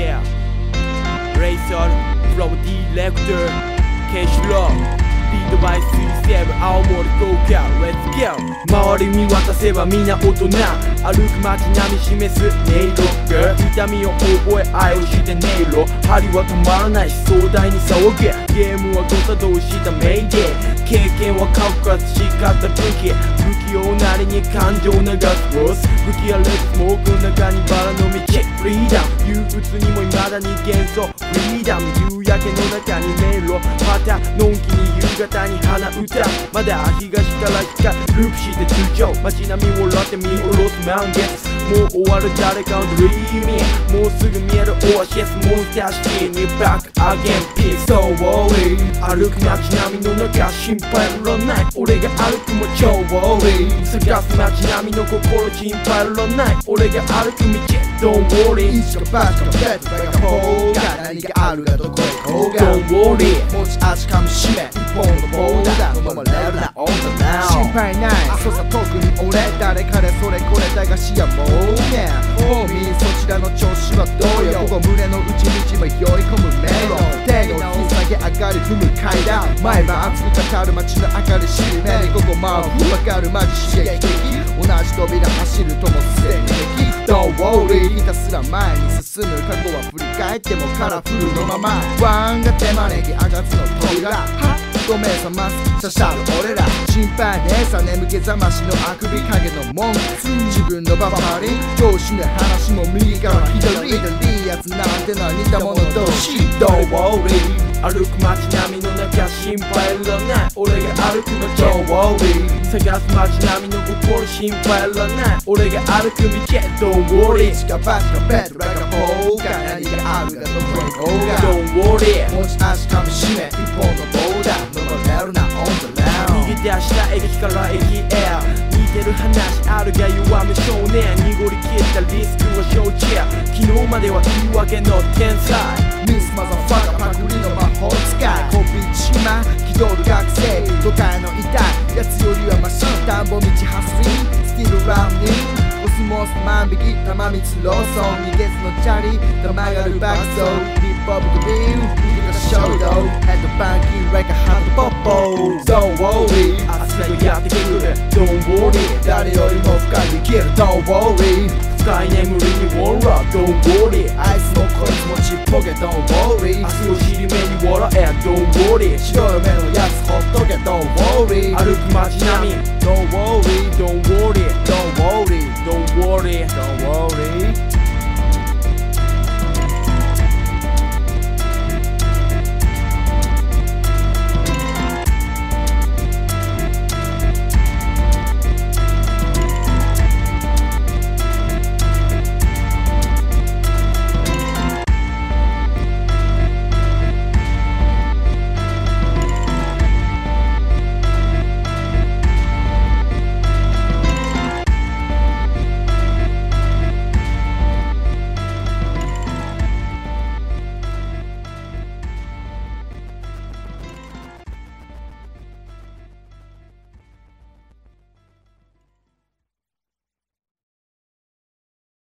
yeah Racer, flow director Cash flow, be the wise 青森東京 Let's go 周り見渡せば皆大人。歩く街並み示す音色。痛みを覚え愛をして音色針は止まらないし壮大に騒げ。ゲームは誤作動したメイデー。経験は顔かつしかった武器。不器用なりに感情を流すロス。不器やレスモークの中にバラの道。フリーダム憂鬱にも未だに幻想。フリーダム夕焼けの中に迷路またのんきに夕方に花歌。まだ東から北ループして通常。街並みをラって見下ろす満月もう終わる誰かのドリーミーもうすぐ見えるオアシス。モンスターシティにバックアゲンピース。So worry 歩く街並みの中心配いらない俺が歩くも超 worry 探す街並みの心心配いらない俺が歩く道。Don't worry. 一か八かベッドが方が何があるがどこへ行こうが Don't worry. 持ち足かみしめ一本のボーダー飲まれるな the now 心配ないそうさ特に俺誰かでそれこれだがしやもうねホーミーそちらの調子はどうよ。ここ胸の内に迷い込む迷路手の引き下げ上がり踏む階段。毎晩熱く語る街の明るいし目にここ舞うわかるマジ刺激的同じ扉走るともすでに敵 Don't worry ひたすら前に進む過去は振り返ってもカラフルのまま。不安が手招きあがつの扉。はっと目覚ます。刺さる俺ら。心配ねえさ眠気覚ましのあくび影の文句自分のバババリ上司の話も右から左。左やつなんてのは似た者同士 Don't worry 歩く街並みの中心配いらない。俺が歩くの Don't worry 探す街並みの心心配いらない。俺が歩く道 Don't worry 一か八かベッドラが方が何があるがどこへ行こうが Don't worry 持ち足かみしめ一本のボーダー飲まれるな。on the 逃 now げ出した駅から駅へ。似てる話あるが弱め少年。濁り切ったリスクまでは言い訳の天才ミスマザファカパクリの魔法使いコピーちま気取る学生都会の痛いやつよりはマシン田んぼ道走りスティルランニングコスモス万引き玉光ローソン二月のチャリ玉がる爆走リップオブとビールがショルダーヘッドバンキー like a hot popo Don't worry 明日がやってくる Don't worry 誰よりも深い生きる Don't worry 深い眠りに Won't rock, don't worry アイスもこいつもちっぽけ Don't worry 明日を尻目に笑え Don't worry 白い目のやつほっとけ Don't worry 歩く街並み Don't worry, don't worry Don't worry, don't worry, don't worry.